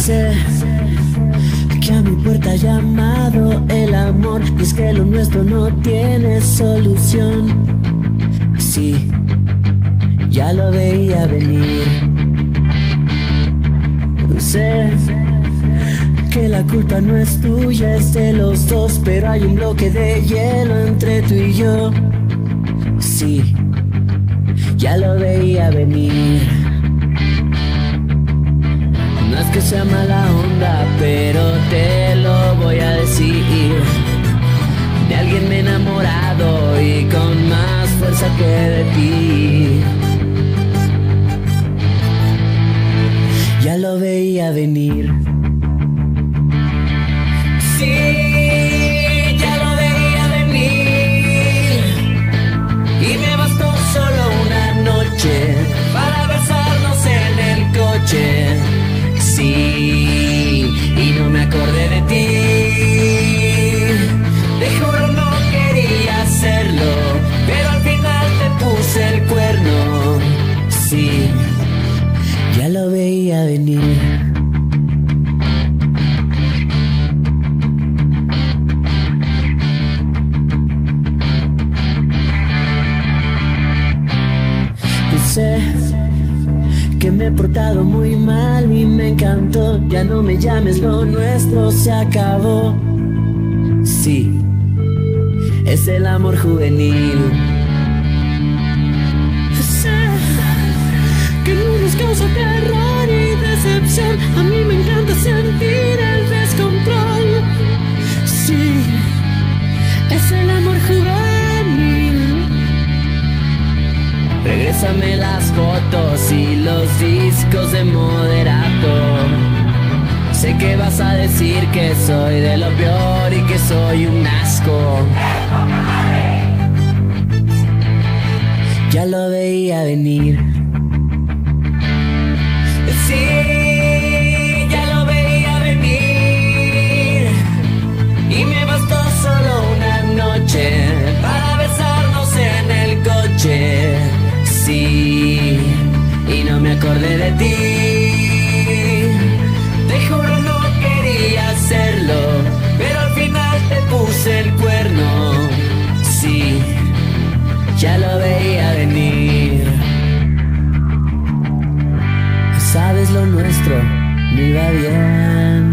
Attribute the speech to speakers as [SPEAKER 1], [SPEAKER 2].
[SPEAKER 1] Sé que a mi puerta ha llamado el amor y es que lo nuestro no tiene solución. Sí, ya lo veía venir. Sé que la culpa no es tuya, es de los dos, pero hay un bloque de hielo entre tú y yo. Sí, ya lo veía venir. No es que sea mala onda, pero te sé que me he portado muy mal y me encantó. Ya no me llames, lo nuestro se acabó. Sí, es el amor juvenil. Sé que no nos causa terror y decepción. A mí me encanta sentir Regrésame las fotos y los discos de moderato. Sé que vas a decir que soy de lo peor y que soy un asco. Ya lo veía venir. veía venir. Sabes lo nuestro, no iba bien.